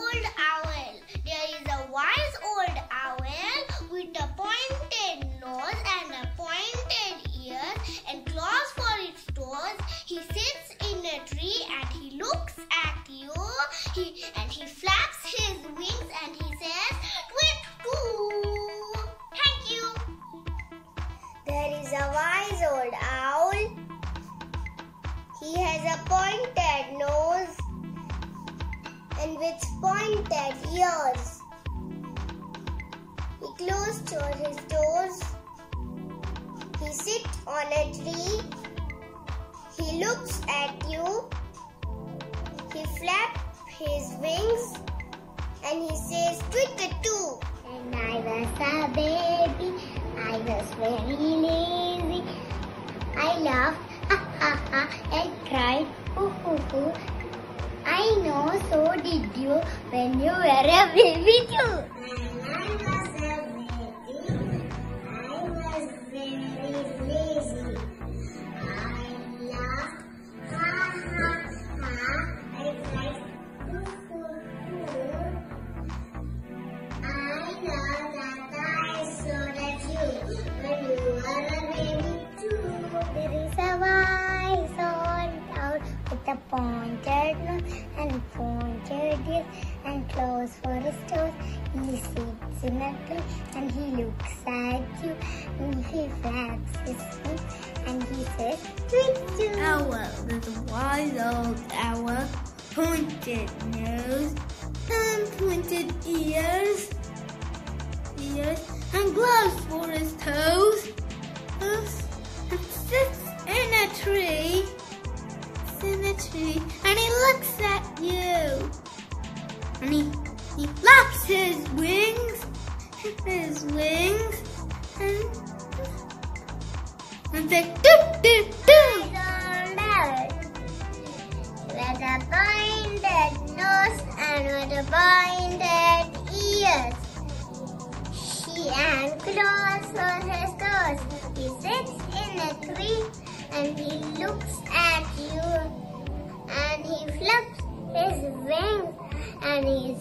old owl. There is a wise old owl with a pointed nose and a pointed ears and claws for its toes. He sits in a tree and he looks at you. He and he flaps his wings and he says, "Twit. Thank you. There is a wise old owl. He has a pointed nose with pointed ears. He closed his doors. He sits on a tree. He looks at you. He flaps his wings and he says twinkle. And I was a baby, I was very lazy. I laughed, ha ha ha, and cried, hoo hoo hoo. I know, so did when you were a baby too. Pointed and claws for his toes. He sits in a tree and he looks at you and he flaps his wings and he says, tweet. Owl with a wise old owl, pointed nose and pointed ears, ears and gloves for his. Toes, and he he flaps his wings, his wings, and and say doo doo doo. With a pointed nose and with a pointed ears. She on his toes. He sits in a tree and he looks at you and he